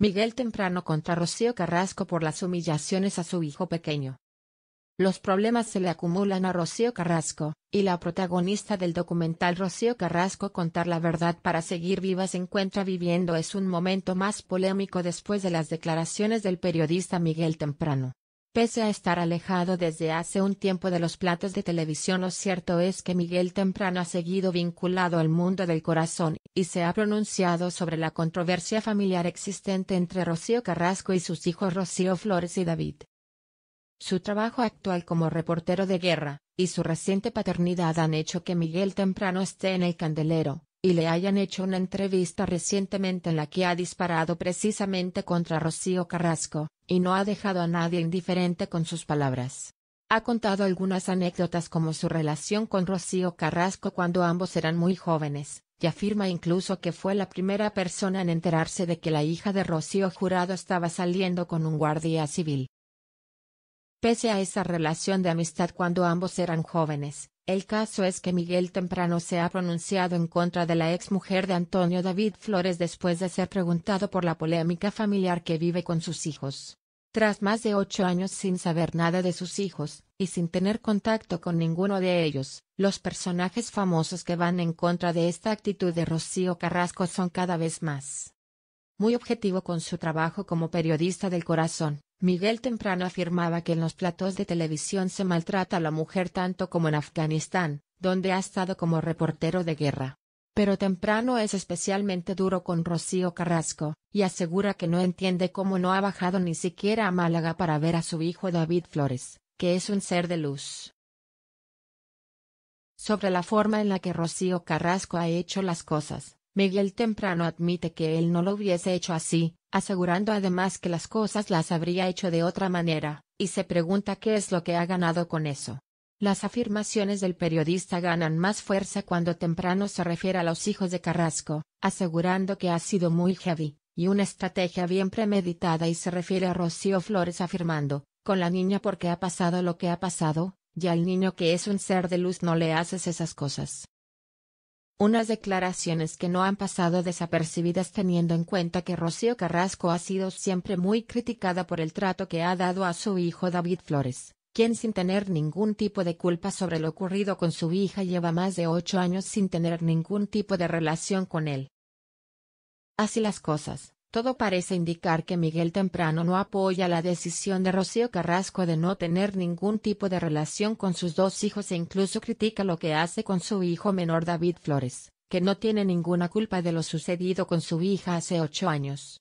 Miguel Temprano contra Rocío Carrasco por las humillaciones a su hijo pequeño. Los problemas se le acumulan a Rocío Carrasco, y la protagonista del documental Rocío Carrasco Contar la Verdad para Seguir Viva se encuentra viviendo es un momento más polémico después de las declaraciones del periodista Miguel Temprano. Pese a estar alejado desde hace un tiempo de los platos de televisión lo cierto es que Miguel Temprano ha seguido vinculado al mundo del corazón, y se ha pronunciado sobre la controversia familiar existente entre Rocío Carrasco y sus hijos Rocío Flores y David. Su trabajo actual como reportero de guerra, y su reciente paternidad han hecho que Miguel Temprano esté en el candelero, y le hayan hecho una entrevista recientemente en la que ha disparado precisamente contra Rocío Carrasco, y no ha dejado a nadie indiferente con sus palabras. Ha contado algunas anécdotas como su relación con Rocío Carrasco cuando ambos eran muy jóvenes, y afirma incluso que fue la primera persona en enterarse de que la hija de Rocío Jurado estaba saliendo con un guardia civil. Pese a esa relación de amistad cuando ambos eran jóvenes, el caso es que Miguel temprano se ha pronunciado en contra de la ex mujer de Antonio David Flores después de ser preguntado por la polémica familiar que vive con sus hijos. Tras más de ocho años sin saber nada de sus hijos, y sin tener contacto con ninguno de ellos, los personajes famosos que van en contra de esta actitud de Rocío Carrasco son cada vez más. Muy objetivo con su trabajo como periodista del corazón, Miguel temprano afirmaba que en los platos de televisión se maltrata a la mujer tanto como en Afganistán, donde ha estado como reportero de guerra. Pero temprano es especialmente duro con Rocío Carrasco, y asegura que no entiende cómo no ha bajado ni siquiera a Málaga para ver a su hijo David Flores, que es un ser de luz. Sobre la forma en la que Rocío Carrasco ha hecho las cosas, Miguel temprano admite que él no lo hubiese hecho así, asegurando además que las cosas las habría hecho de otra manera, y se pregunta qué es lo que ha ganado con eso. Las afirmaciones del periodista ganan más fuerza cuando temprano se refiere a los hijos de Carrasco, asegurando que ha sido muy heavy, y una estrategia bien premeditada y se refiere a Rocío Flores afirmando, con la niña porque ha pasado lo que ha pasado, y al niño que es un ser de luz no le haces esas cosas. Unas declaraciones que no han pasado desapercibidas teniendo en cuenta que Rocío Carrasco ha sido siempre muy criticada por el trato que ha dado a su hijo David Flores, quien sin tener ningún tipo de culpa sobre lo ocurrido con su hija lleva más de ocho años sin tener ningún tipo de relación con él. Así las cosas, todo parece indicar que Miguel Temprano no apoya la decisión de Rocío Carrasco de no tener ningún tipo de relación con sus dos hijos e incluso critica lo que hace con su hijo menor David Flores, que no tiene ninguna culpa de lo sucedido con su hija hace ocho años.